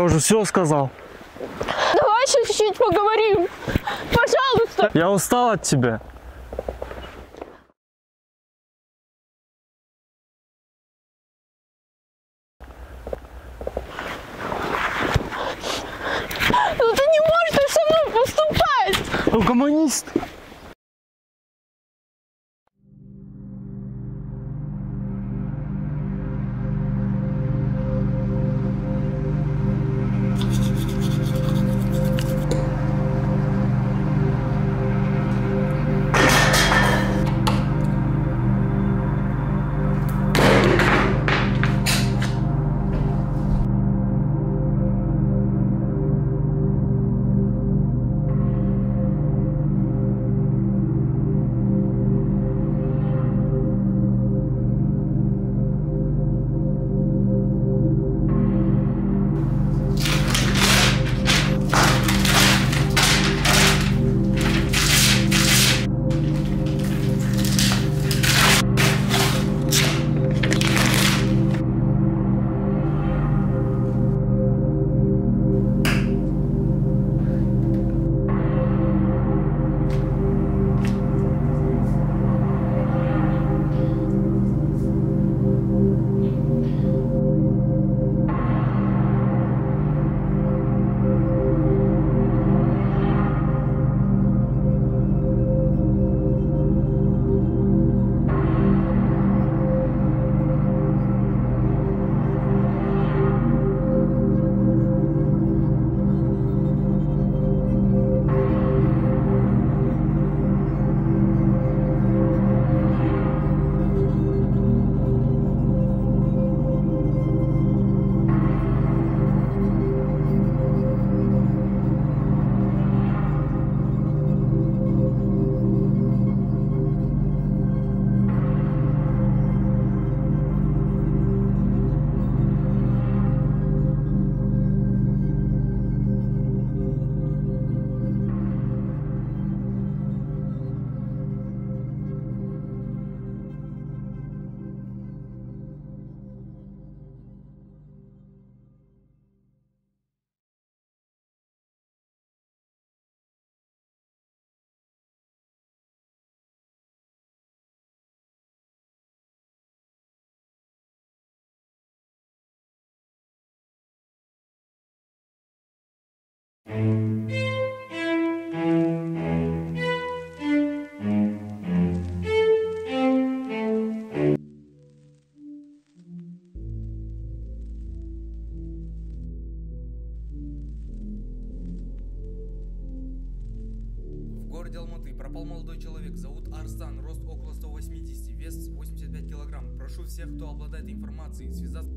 Я уже все сказал. Давай еще чуть-чуть поговорим. Пожалуйста. Я устал от тебя. Ну ты не можешь так со мной поступать. Ну, коммунист. Городе Алматы пропал молодой человек. Зовут Арстан. Рост около 180. Вес 85 килограмм. Прошу всех, кто обладает информацией, связаться...